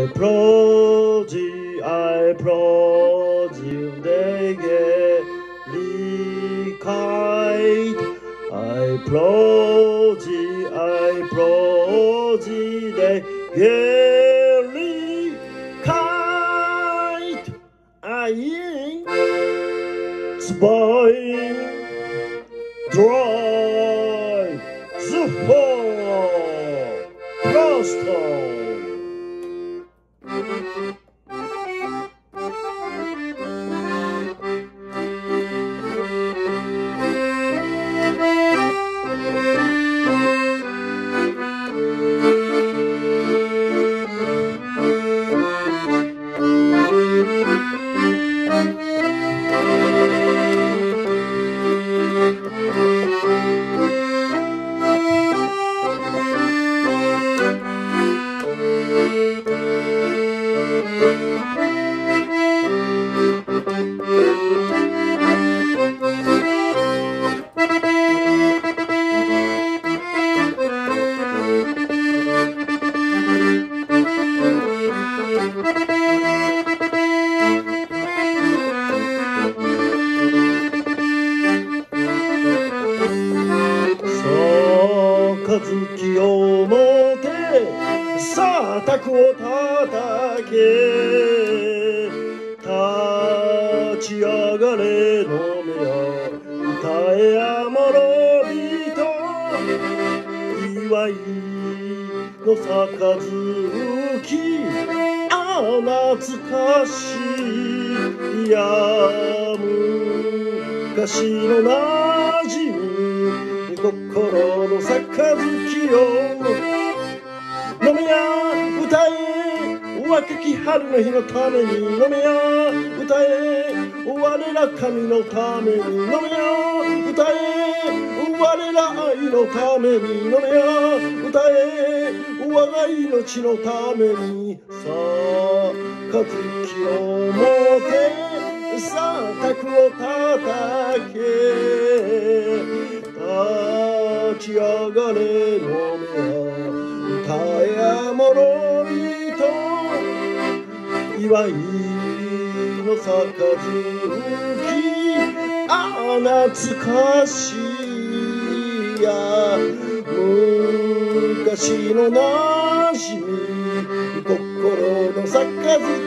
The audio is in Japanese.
I applaud you, I applaud you, Nägeligkeit. I applaud you, I applaud you, Nägeligkeit. Eins, zwei, drei, super, ずさあ卓を叩け。立ち上がれ飲めや歌えやもろびと祝いの杯ああ懐かしいいや昔のなじみ心の杯を若き春の日のために飲めや。歌え。我ら神のために飲めや。歌え。我ら愛のために飲めや。歌え。我が命のためにさあ。和樹を持て。さあ卓を叩け。立ち上がれ。飲めや。歌えやもろ祝いの杯ああ懐かしいや昔のなじみ心の杯。